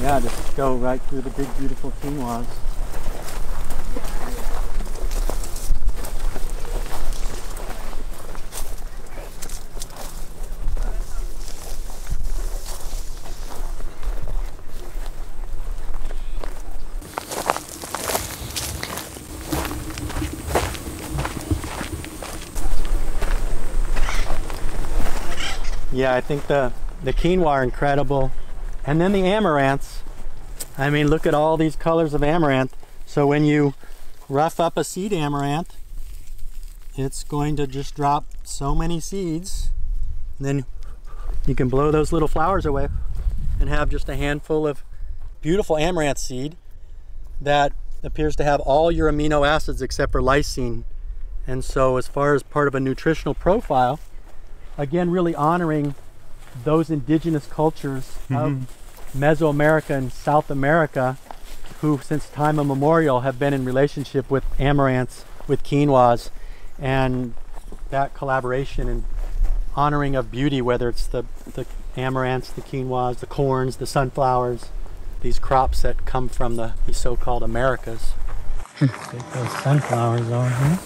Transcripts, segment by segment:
Yeah, just go right through the big beautiful quinoas. Yeah, I think the, the quinoa are incredible. And then the amaranths. I mean, look at all these colors of amaranth. So when you rough up a seed amaranth, it's going to just drop so many seeds. And then you can blow those little flowers away and have just a handful of beautiful amaranth seed that appears to have all your amino acids except for lysine. And so as far as part of a nutritional profile, again, really honoring those indigenous cultures mm-hmm. of Mesoamerica and South America who, since time immemorial, have been in relationship with amaranths, with quinoas, and that collaboration and honoring of beauty, whether it's the, the amaranths, the quinoas, the corns, the sunflowers, these crops that come from the, the so-called Americas. Take those sunflowers over here.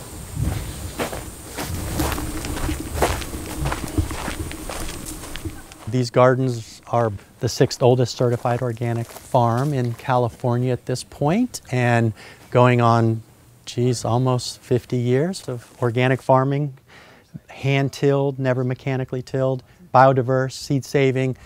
These gardens are the sixth oldest certified organic farm in California at this point and going on, geez, almost 50 years of organic farming, hand tilled, never mechanically tilled, biodiverse, seed saving.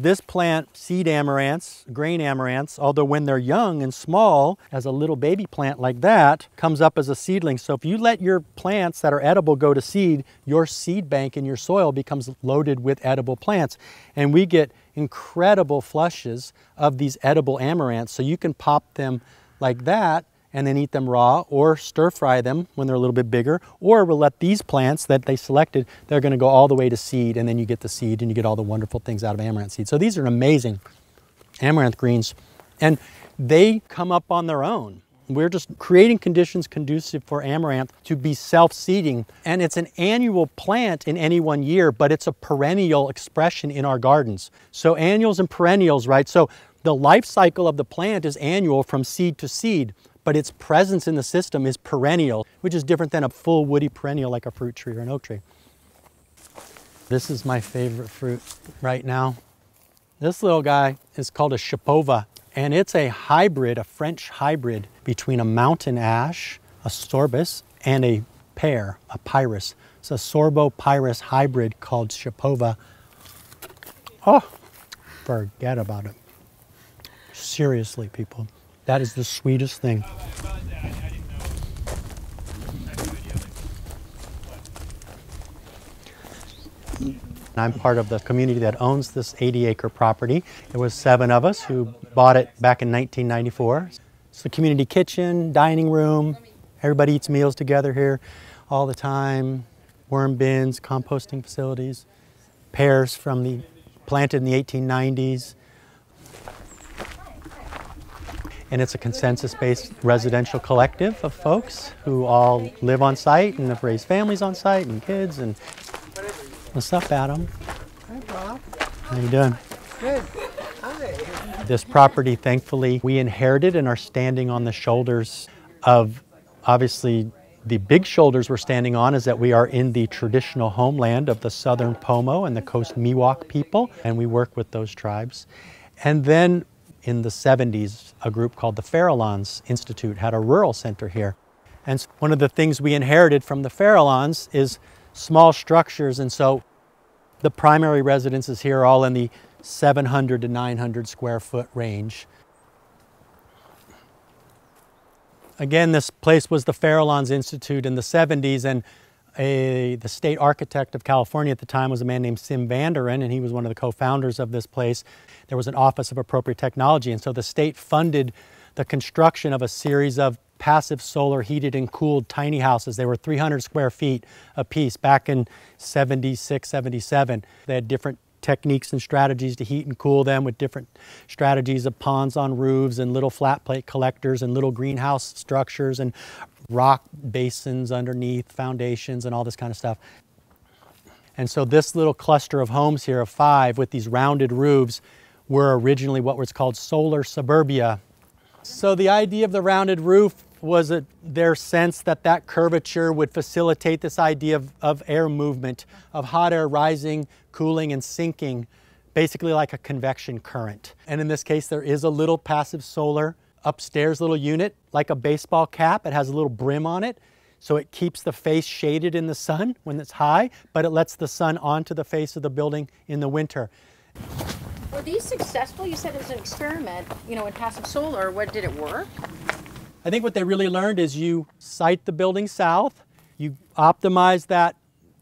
This plant, seed amaranths, grain amaranths, although when they're young and small, as a little baby plant like that, comes up as a seedling. So if you let your plants that are edible go to seed, your seed bank in your soil becomes loaded with edible plants. And we get incredible flushes of these edible amaranths. So you can pop them like that and then eat them raw or stir fry them when they're a little bit bigger or we'll let these plants that they selected they're going to go all the way to seed and then you get the seed and you get all the wonderful things out of amaranth seed so these are amazing amaranth greens and they come up on their own we're just creating conditions conducive for amaranth to be self-seeding. And it's an annual plant in any one year, but it's a perennial expression in our gardens. So annuals and perennials, right? So the life cycle of the plant is annual from seed to seed but its presence in the system is perennial, which is different than a full woody perennial like a fruit tree or an oak tree. This is my favorite fruit right now. This little guy is called a Shipova, and it's a hybrid, a French hybrid between a mountain ash, a sorbus, and a pear, a pyrus. It's a sorbo-pyrus hybrid called Shipova. Oh, forget about it. Seriously, people. That is the sweetest thing. I'm part of the community that owns this 80 acre property. There was seven of us who bought it back in 1994. It's the community kitchen, dining room. Everybody eats meals together here all the time. Worm bins, composting facilities, pears from the planted in the 1890s. And it's a consensus-based residential collective of folks who all live on site and have raised families on site and kids and what's up adam? Hi bob. How you doing? Good. Hi. This property thankfully we inherited and are standing on the shoulders of obviously the big shoulders we're standing on is that we are in the traditional homeland of the southern pomo and the coast miwok people and we work with those tribes. And then in the 70s, a group called the Farallones Institute had a rural center here. And one of the things we inherited from the Farallones is small structures. And so the primary residences here are all in the 700 to 900 square foot range. Again, this place was the Farallones Institute in the 70s, and a, the state architect of California at the time was a man named Sim Van der Ryn, and he was one of the co-founders of this place. There was an Office of Appropriate Technology, and so the state funded the construction of a series of passive solar heated and cooled tiny houses. They were 300 square feet a piece back in 76, 77. They had different techniques and strategies to heat and cool them with different strategies of ponds on roofs and little flat plate collectors and little greenhouse structures and rock basins underneath, foundations, and all this kind of stuff. And so this little cluster of homes here of five with these rounded roofs were originally what was called solar suburbia. So the idea of the rounded roof was a, their sense that that curvature would facilitate this idea of, of air movement, of hot air rising, cooling, and sinking, basically like a convection current. And in this case, there is a little passive solar upstairs little unit, like a baseball cap. It has a little brim on it. So it keeps the face shaded in the sun when it's high, but it lets the sun onto the face of the building in the winter. Were these successful? You said it was an experiment, you know, in passive solar. What did it work? I think what they really learned is you site the building south, you optimize that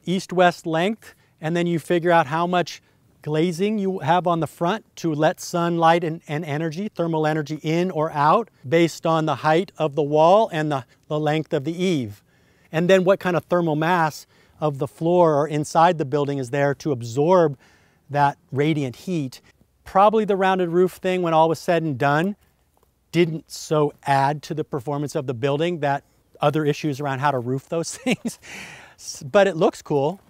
east-west length, and then you figure out how much glazing you have on the front to let sunlight and, and, energy, thermal energy in or out based on the height of the wall and the, the length of the eave. And then what kind of thermal mass of the floor or inside the building is there to absorb that radiant heat. Probably the rounded roof thing, when all was said and done, didn't so add to the performance of the building that other issues around how to roof those things. but it looks cool.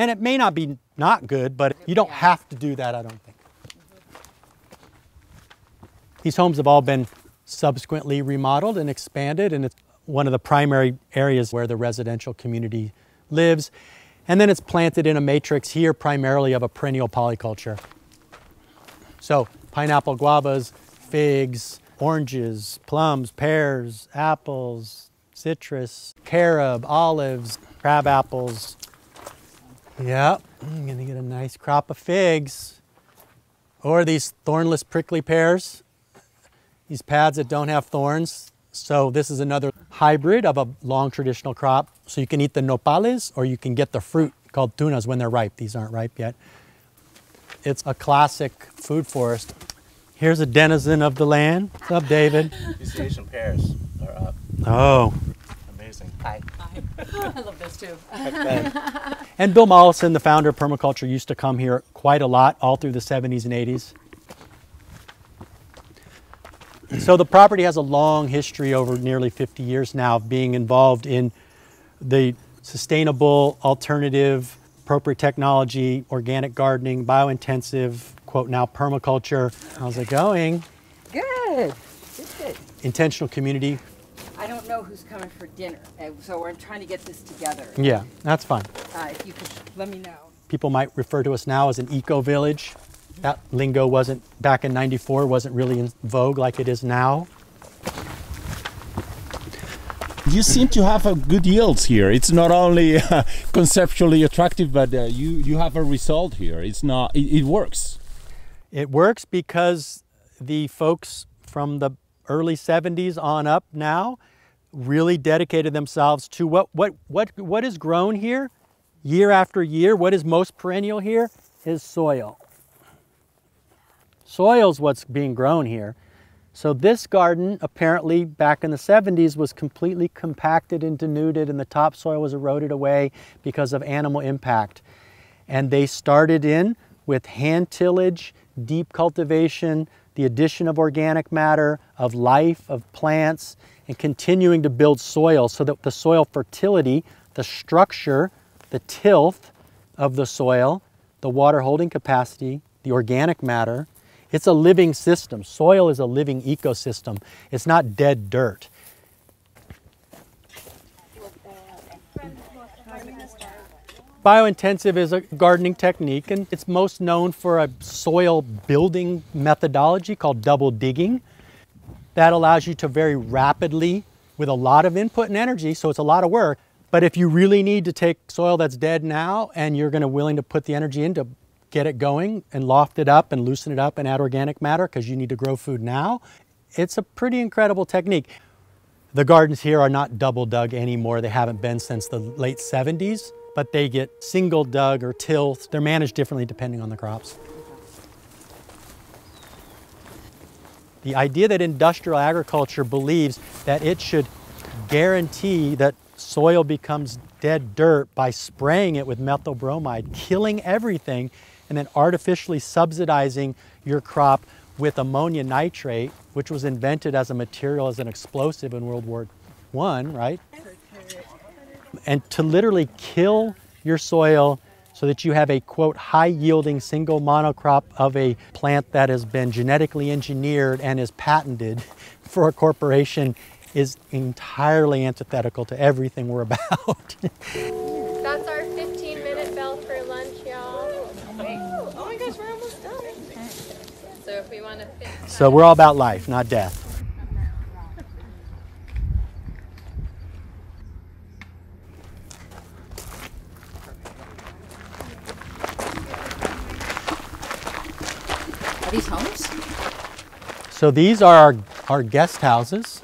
And it may not be not good, but you don't have to do that, I don't think. These homes have all been subsequently remodeled and expanded, and it's one of the primary areas where the residential community lives. And then it's planted in a matrix here primarily of a perennial polyculture. So pineapple guavas, figs, oranges, plums, pears, apples, citrus, carob, olives, crab apples, Yep, I'm gonna get a nice crop of figs. Or these thornless prickly pears, these pads that don't have thorns. So this is another hybrid of a long traditional crop. So you can eat the nopales or you can get the fruit called tunas when they're ripe. These aren't ripe yet. It's a classic food forest. Here's a denizen of the land. What's up, David? These Asian pears are up. Oh. Amazing. Hi. I love this too. and Bill Mollison, the founder of permaculture, used to come here quite a lot all through the 70s and 80s. So the property has a long history over nearly 50 years now of being involved in the sustainable, alternative, appropriate technology, organic gardening, biointensive, quote now permaculture. How's it going? Good. Good, good. Intentional community know who's coming for dinner, so we're trying to get this together. Yeah, that's fine. Uh, if you could let me know. People might refer to us now as an eco village. That lingo wasn't back in 94 wasn't really in vogue like it is now. You seem to have a good yields here. It's not only uh, conceptually attractive, but uh, you you have a result here. It's not. It, it works. It works because the folks from the early 70s on up now really dedicated themselves to what, what, what, what is grown here year after year. What is most perennial here is soil. Soil is what's being grown here. So this garden, apparently back in the 70s, was completely compacted and denuded and the topsoil was eroded away because of animal impact. And they started in with hand tillage, deep cultivation, the addition of organic matter, of life, of plants, and continuing to build soil so that the soil fertility, the structure, the tilth of the soil, the water holding capacity, the organic matter, it's a living system. Soil is a living ecosystem. It's not dead dirt. Biointensive is a gardening technique and it's most known for a soil building methodology called double digging. That allows you to very rapidly, with a lot of input and energy, so it's a lot of work, but if you really need to take soil that's dead now and you're going to willing to put the energy in to get it going and loft it up and loosen it up and add organic matter because you need to grow food now, it's a pretty incredible technique. The gardens here are not double dug anymore. They haven't been since the late 70s, but they get single dug or tilled. They're managed differently depending on the crops. The idea that industrial agriculture believes that it should guarantee that soil becomes dead dirt by spraying it with methyl bromide, killing everything, and then artificially subsidizing your crop with ammonia nitrate, which was invented as a material as an explosive in World War I, right? And to literally kill your soil so that you have a quote high yielding single monocrop of a plant that has been genetically engineered and is patented for a corporation is entirely antithetical to everything we're about. That's our 15 minute bell for lunch, y'all. Oh, oh my gosh, we're almost done. So if we want to so we're all about life, not death. These homes? So these are our, our guest houses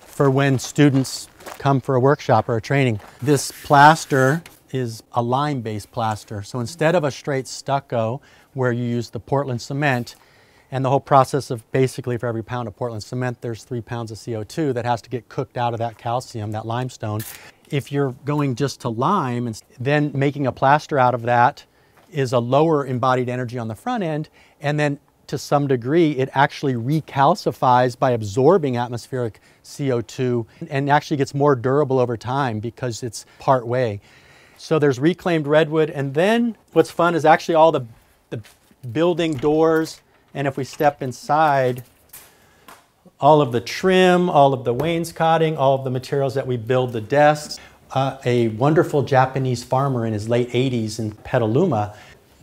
for when students come for a workshop or a training. This plaster is a lime-based plaster. So instead of a straight stucco where you use the Portland cement, and the whole process of basically for every pound of Portland cement, there's three pounds of CO2 that has to get cooked out of that calcium, that limestone. If you're going just to lime and then making a plaster out of that is a lower embodied energy on the front end, and then to some degree, it actually recalcifies by absorbing atmospheric CO2 and actually gets more durable over time because it's part way. So there's reclaimed redwood, and then what's fun is actually all the, the building doors, and if we step inside, all of the trim, all of the wainscoting, all of the materials that we build the desks. Uh, a wonderful Japanese farmer in his late 80s in Petaluma,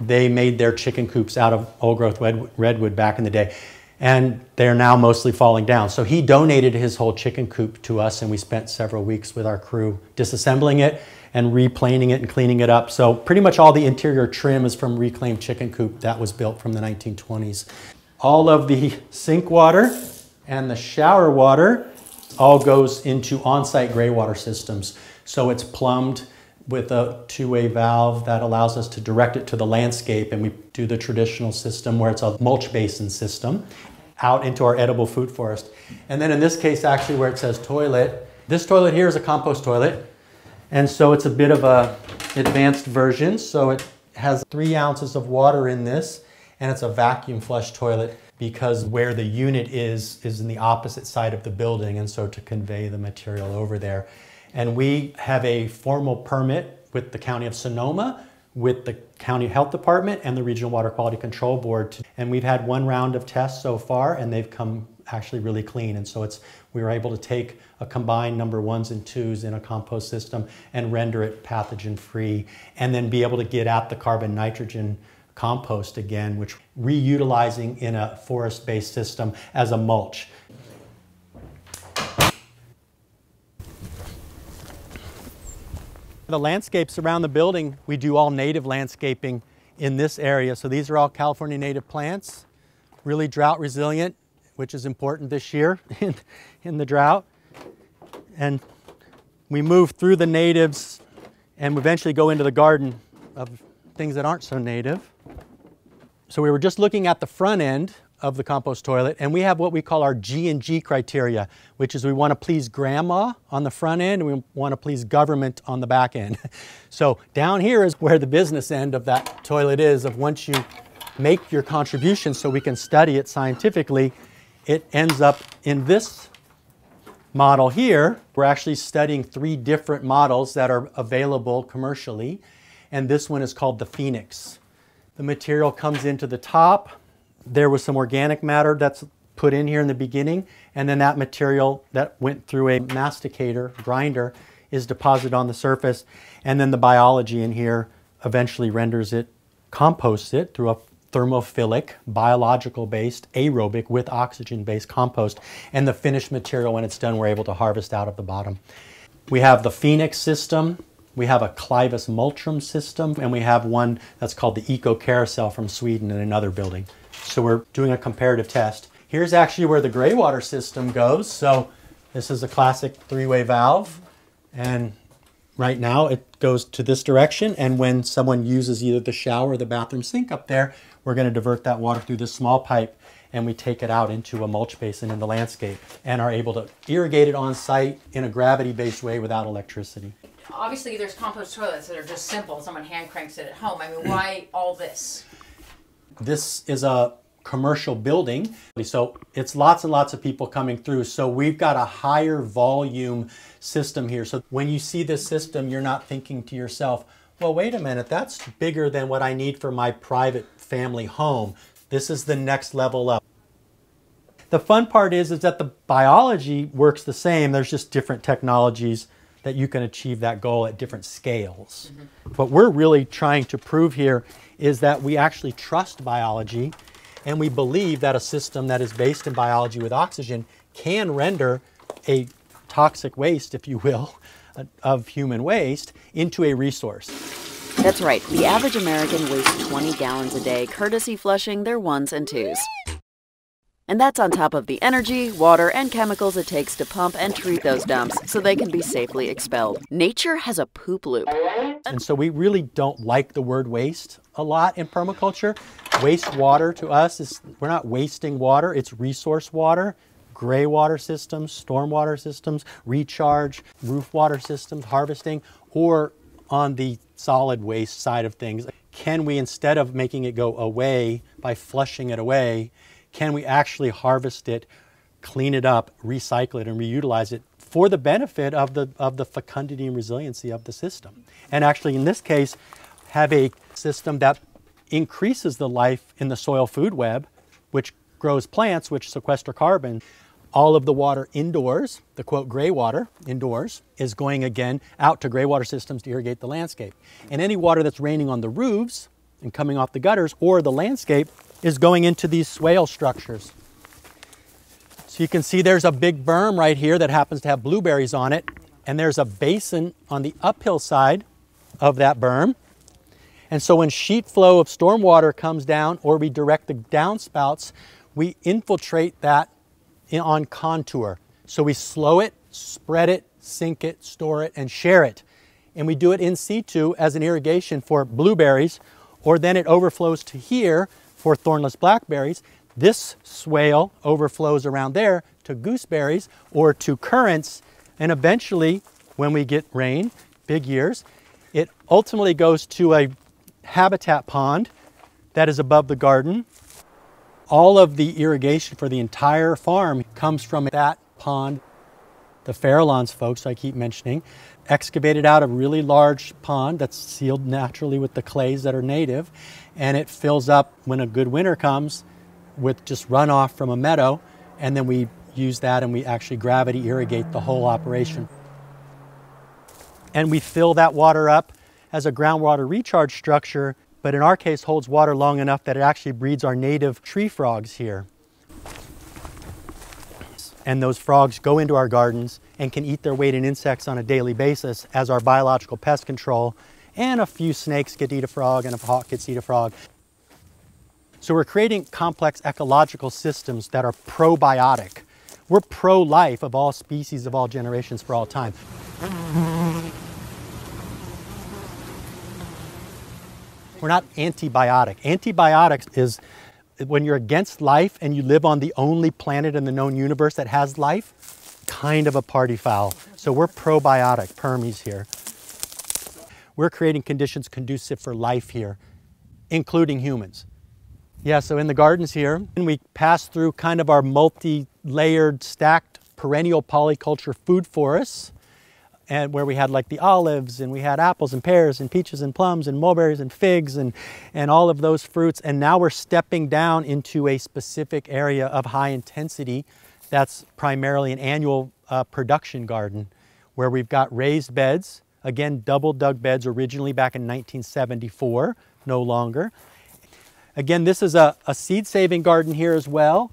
they made their chicken coops out of old growth redwood back in the day. And they're now mostly falling down. So he donated his whole chicken coop to us, and we spent several weeks with our crew disassembling it and replaning it and cleaning it up. So pretty much all the interior trim is from reclaimed chicken coop that was built from the 1920s. All of the sink water and the shower water all goes into on-site gray water systems. So it's plumbed with a two-way valve that allows us to direct it to the landscape and we do the traditional system where it's a mulch basin system out into our edible food forest. And then in this case actually where it says toilet, this toilet here is a compost toilet. And so it's a bit of a advanced version. So it has three ounces of water in this and it's a vacuum flush toilet because where the unit is is in the opposite side of the building and so to convey the material over there. And we have a formal permit with the County of Sonoma, with the County Health Department and the Regional Water Quality Control Board. And we've had one round of tests so far and they've come actually really clean. And so it's we were able to take a combined number ones and twos in a compost system and render it pathogen free and then be able to get at the carbon nitrogen compost again, which reutilizing in a forest-based system as a mulch. The landscapes around the building, we do all native landscaping in this area. So these are all California native plants, really drought resilient, which is important this year in, in the drought. And we move through the natives and eventually go into the garden of things that aren't so native. So we were just looking at the front end of the compost toilet and we have what we call our G and G criteria, which is we want to please grandma on the front end and we want to please government on the back end. So down here is where the business end of that toilet is of once you make your contribution so we can study it scientifically, it ends up in this model here. We're actually studying three different models that are available commercially and this one is called the Phoenix. The material comes into the top. There was some organic matter that's put in here in the beginning, and then that material that went through a masticator, grinder, is deposited on the surface, and then the biology in here eventually renders it, composts it through a thermophilic, biological based, aerobic with oxygen based compost. And the finished material, when it's done, we're able to harvest out of the bottom. We have the Phoenix system, we have a Clivus multrum system, and we have one that's called the Eco Carousel from Sweden in another building. So we're doing a comparative test. Here's actually where the gray water system goes. So this is a classic three-way valve, and right now it goes to this direction. And when someone uses either the shower or the bathroom sink up there, we're going to divert that water through this small pipe and we take it out into a mulch basin in the landscape and are able to irrigate it on site in a gravity-based way without electricity. Obviously, there's compost toilets that are just simple. Someone hand cranks it at home. I mean, why all this? This is a commercial building, so it's lots and lots of people coming through. So we've got a higher volume system here. So when you see this system, you're not thinking to yourself, well, wait a minute, that's bigger than what I need for my private family home. This is the next level up. The fun part is, is that the biology works the same. There's just different technologies that you can achieve that goal at different scales. Mm-hmm. What we're really trying to prove here is that we actually trust biology and we believe that a system that is based in biology with oxygen can render a toxic waste, if you will, of human waste into a resource. That's right. The average American wastes 20 gallons a day, courtesy flushing their ones and twos. And that's on top of the energy, water, and chemicals it takes to pump and treat those dumps so they can be safely expelled. Nature has a poop loop. And so we really don't like the word waste a lot in permaculture. Wastewater to us is we're not wasting water, it's resource water. Gray water systems, stormwater systems, recharge, roof water systems, harvesting, or on the solid waste side of things. Can we, instead of making it go away by flushing it away, can we actually harvest it, clean it up, recycle it, and reutilize it for the benefit of the, of the fecundity and resiliency of the system? And actually, in this case, have a system that increases the life in the soil food web, which grows plants, which sequester carbon. All of the water indoors, the quote gray water indoors, is going again out to gray water systems to irrigate the landscape. And any water that's raining on the roofs and coming off the gutters or the landscape is going into these swale structures. So you can see there's a big berm right here that happens to have blueberries on it, and there's a basin on the uphill side of that berm. And so when sheet flow of stormwater comes down or we direct the downspouts, we infiltrate that in, on contour. So we slow it, spread it, sink it, store it, and share it. And we do it in situ as an irrigation for blueberries, or then it overflows to here for thornless blackberries. This swale overflows around there to gooseberries or to currants, and eventually, when we get rain, big years, it ultimately goes to a habitat pond that is above the garden. All of the irrigation for the entire farm comes from that pond. The Farallones folks I keep mentioning excavated out a really large pond that's sealed naturally with the clays that are native, and it fills up when a good winter comes with just runoff from a meadow, and then we use that and we actually gravity irrigate the whole operation. And we fill that water up as a groundwater recharge structure, but in our case holds water long enough that it actually breeds our native tree frogs here. And those frogs go into our gardens and can eat their weight in insects on a daily basis as our biological pest control. And a few snakes get to eat a frog and a hawk gets to eat a frog. So we're creating complex ecological systems that are probiotic. We're pro-life of all species of all generations for all time. We're not antibiotic. Antibiotics is when you're against life and you live on the only planet in the known universe that has life, kind of a party foul. So we're probiotic, permies here. We're creating conditions conducive for life here, including humans. Yeah, so in the gardens here, we pass through kind of our multi-layered, stacked perennial polyculture food forests and where we had like the olives and we had apples and pears and peaches and plums and mulberries and figs and, and all of those fruits. And now we're stepping down into a specific area of high intensity that's primarily an annual uh, production garden where we've got raised beds, again, double dug beds originally back in 1974, no longer. Again, this is a, a seed saving garden here as well.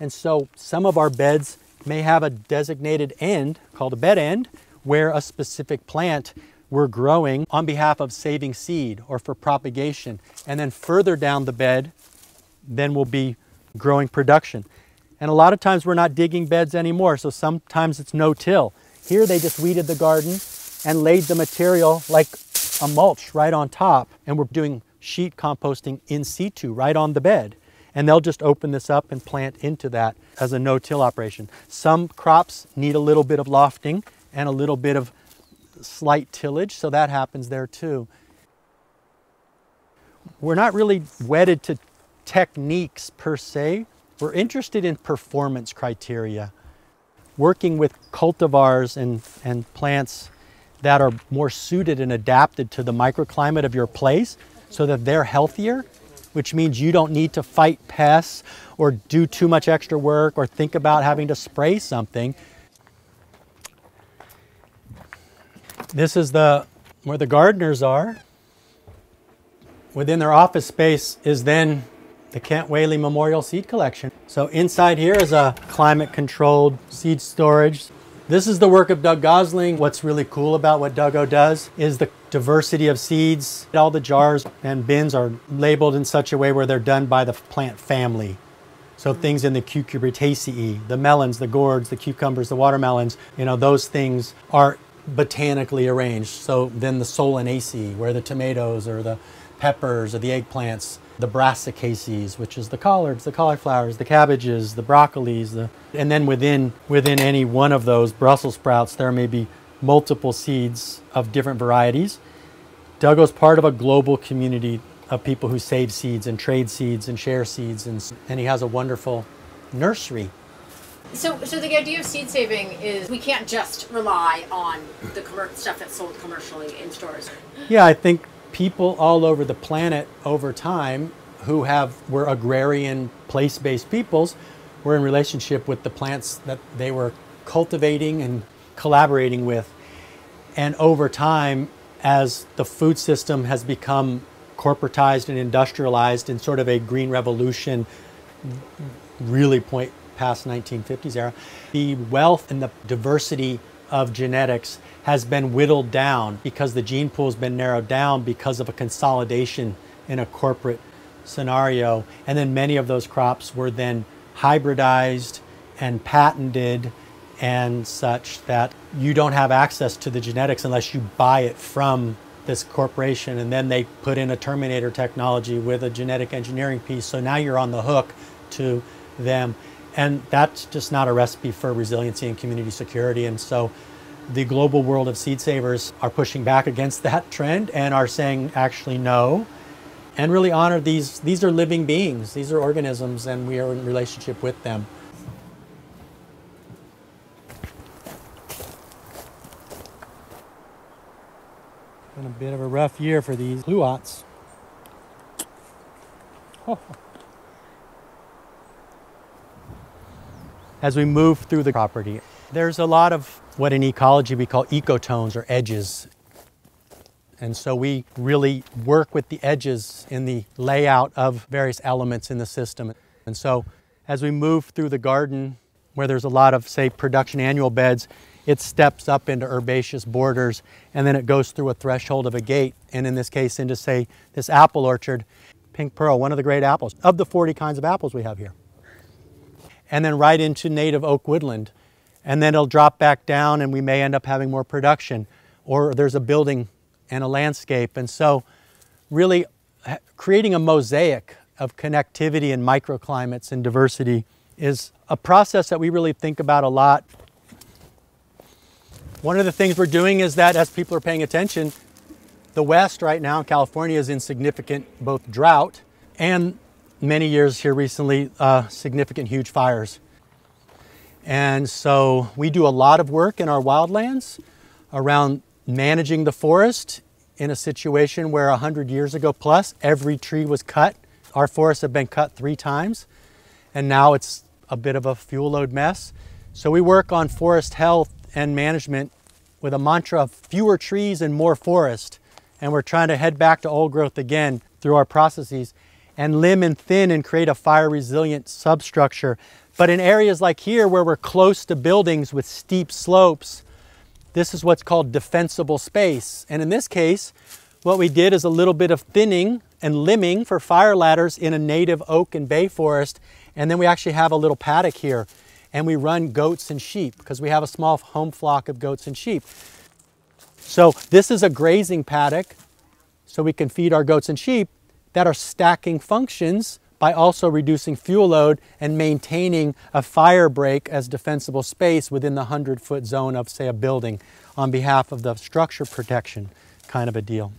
And so some of our beds may have a designated end called a bed end where a specific plant we're growing on behalf of saving seed or for propagation. And then further down the bed, then we'll be growing production. And a lot of times we're not digging beds anymore, so sometimes it's no-till. Here they just weeded the garden and laid the material like a mulch right on top, and we're doing sheet composting in situ right on the bed. And they'll just open this up and plant into that as a no-till operation. Some crops need a little bit of lofting, and a little bit of slight tillage, so that happens there too. We're not really wedded to techniques per se. We're interested in performance criteria. Working with cultivars and, and plants that are more suited and adapted to the microclimate of your place so that they're healthier, which means you don't need to fight pests or do too much extra work or think about having to spray something. This is the where the gardeners are. Within their office space is then the Kent Whaley Memorial Seed Collection. So inside here is a climate controlled seed storage. This is the work of Doug Gosling. What's really cool about what Dougo does is the diversity of seeds. All the jars and bins are labeled in such a way where they're done by the plant family. So things in the Cucurbitaceae, the melons, the gourds, the cucumbers, the watermelons, you know, those things are botanically arranged. So then the Solanaceae, where the tomatoes or the peppers or the eggplants, the brassicaceae, which is the collards, the cauliflowers, the cabbages, the broccolis, the, and then within within any one of those Brussels sprouts, there may be multiple seeds of different varieties. Dougo's part of a global community of people who save seeds and trade seeds and share seeds, and, and he has a wonderful nursery So, so the idea of seed saving is we can't just rely on the stuff that's sold commercially in stores. Yeah, I think people all over the planet over time who have were agrarian place-based peoples were in relationship with the plants that they were cultivating and collaborating with. And over time, as the food system has become corporatized and industrialized in sort of a green revolution, really point past 1950s era, the wealth and the diversity of genetics has been whittled down because the gene pool has been narrowed down because of a consolidation in a corporate scenario. And then many of those crops were then hybridized and patented and such that you don't have access to the genetics unless you buy it from this corporation. And then they put in a terminator technology with a genetic engineering piece. So now you're on the hook to them and that's just not a recipe for resiliency and community security. And so the global world of seed savers are pushing back against that trend and are saying actually no and really honor these these are living beings. These are organisms and we are in relationship with them. Been a bit of a rough year for these pluots as we move through the property there's a lot of what in ecology we call ecotones or edges and so we really work with the edges in the layout of various elements in the system. And so as we move through the garden, where there's a lot of, say, production annual beds, it steps up into herbaceous borders and then it goes through a threshold of a gate. And in this case, into, say, this apple orchard, Pink Pearl, one of the great apples, of the 40 kinds of apples we have here. And then right into native oak woodland. And then it'll drop back down and we may end up having more production. Or there's a building and a landscape. And so, really creating a mosaic of connectivity and microclimates and diversity is a process that we really think about a lot. One of the things we're doing is that as people are paying attention, the West right now, in California, is in significant both drought and many years here recently, uh, significant huge fires. And so we do a lot of work in our wildlands around managing the forest in a situation where 100 years ago plus every tree was cut. Our forests have been cut three times and now it's a bit of a fuel load mess. So we work on forest health and management with a mantra of fewer trees and more forest. And we're trying to head back to old growth again through our processes and limb and thin and create a fire resilient substructure. But in areas like here where we're close to buildings with steep slopes, this is what's called defensible space. And in this case, what we did is a little bit of thinning and limbing for fire ladders in a native oak and bay forest. And then we actually have a little paddock here. And we run goats and sheep because we have a small home flock of goats and sheep. So this is a grazing paddock so we can feed our goats and sheep that are stacking functions by also reducing fuel load and maintaining a fire break as defensible space within the 100 foot zone of, say, a building on behalf of the structure protection kind of a deal.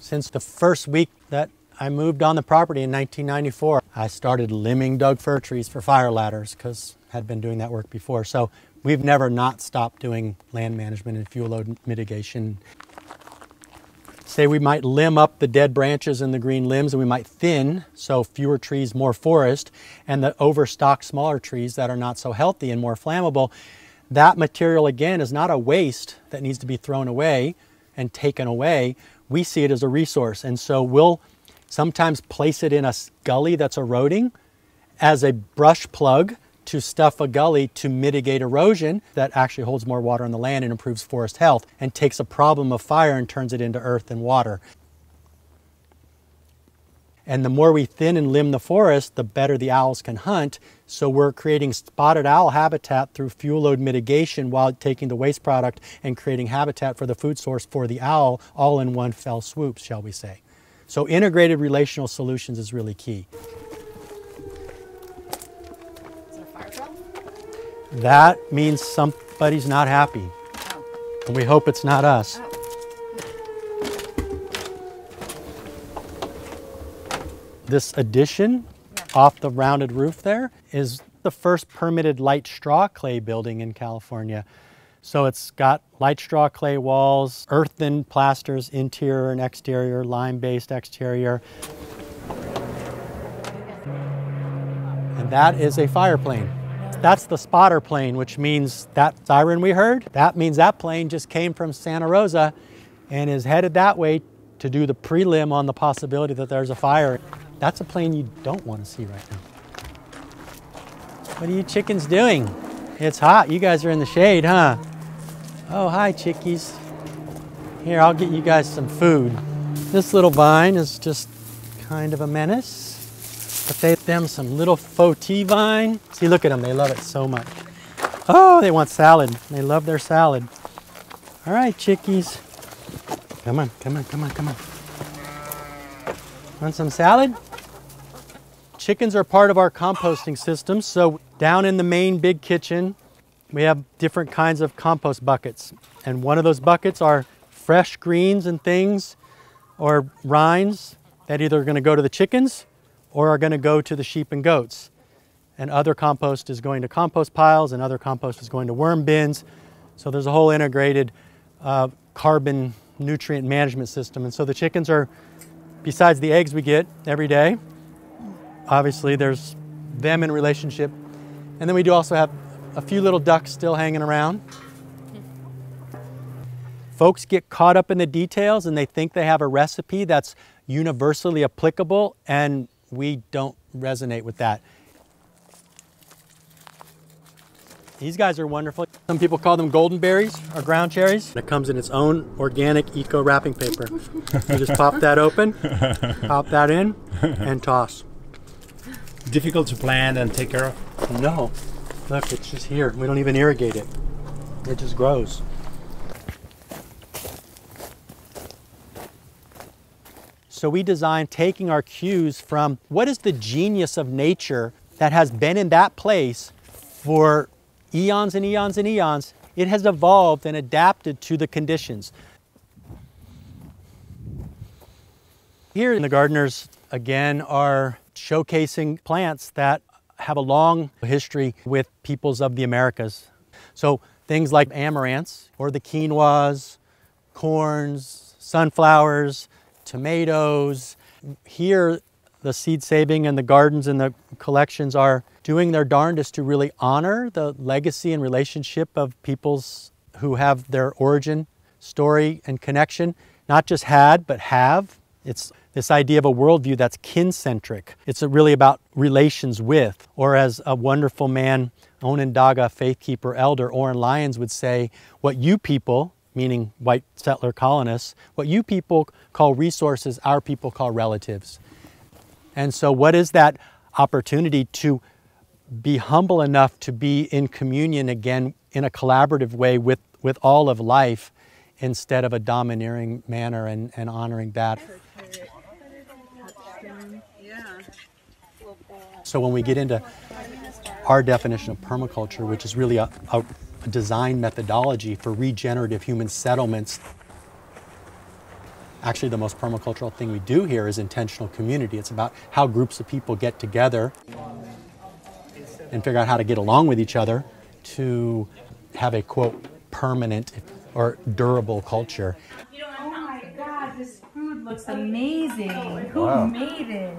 Since the first week that I moved on the property in 1994, I started limbing Doug fir trees for fire ladders because I had been doing that work before. So We've never not stopped doing land management and fuel load mitigation. Say we might limb up the dead branches and the green limbs and we might thin, so fewer trees, more forest, and the overstocked smaller trees that are not so healthy and more flammable. That material, again, is not a waste that needs to be thrown away and taken away. We see it as a resource. And so we'll sometimes place it in a gully that's eroding as a brush plug to stuff a gully to mitigate erosion that actually holds more water on the land and improves forest health and takes a problem of fire and turns it into earth and water. And the more we thin and limb the forest, the better the owls can hunt. So we're creating spotted owl habitat through fuel load mitigation while taking the waste product and creating habitat for the food source for the owl all in one fell swoop, shall we say. So integrated relational solutions is really key. That means somebody's not happy. And we hope it's not us. This addition off the rounded roof there is the first permitted light straw clay building in California. So it's got light straw clay walls, earthen plasters, interior and exterior, lime based exterior. And that is a fire plane. That's the spotter plane, which means that siren we heard, that means that plane just came from Santa Rosa and is headed that way to do the prelim on the possibility that there's a fire. That's a plane you don't want to see right now. What are you chickens doing? It's hot. You guys are in the shade, huh? Oh, hi, chickies. Here, I'll get you guys some food. This little vine is just kind of a menace. But they them some little faux vine. See, look at them. They love it so much. Oh, they want salad. They love their salad. All right, chickies. Come on, come on, come on, come on. Want some salad? Chickens are part of our composting system. So down in the main big kitchen, we have different kinds of compost buckets. And one of those buckets are fresh greens and things or rinds that either are going to go to the chickens or are going to go to the sheep and goats. And other compost is going to compost piles, and other compost is going to worm bins. So there's a whole integrated uh, carbon nutrient management system. And so the chickens are, besides the eggs we get every day, obviously there's them in relationship. And then we do also have a few little ducks still hanging around. Folks get caught up in the details and they think they have a recipe that's universally applicable, and we don't resonate with that. These guys are wonderful. Some people call them golden berries or ground cherries. It comes in its own organic eco wrapping paper. You just pop that open, pop that in, and toss. Difficult to plant and take care of. No, look, it's just here. We don't even irrigate it. It just grows. So we design taking our cues from what is the genius of nature that has been in that place for eons and eons and eons. It has evolved and adapted to the conditions. Here in the gardeners again are showcasing plants that have a long history with peoples of the Americas. So things like amaranths or the quinoas, corns, sunflowers, tomatoes. Here, the seed saving and the gardens and the collections are doing their darndest to really honor the legacy and relationship of peoples who have their origin, story, and connection. Not just had, but have. It's this idea of a worldview that's kin-centric. It's really about relations with, or as a wonderful man, Onondaga faithkeeper elder Oren Lyons would say, what you people, meaning white settler colonists, what you people call resources, our people call relatives. And so, what is that opportunity to be humble enough to be in communion again in a collaborative way with, with all of life instead of a domineering manner and, and honoring that? So, when we get into our definition of permaculture, which is really a, a a design methodology for regenerative human settlements. Actually, the most permacultural thing we do here is intentional community. It's about how groups of people get together and figure out how to get along with each other to have a quote permanent or durable culture. Oh my god, this food looks amazing. Who Wow. made it?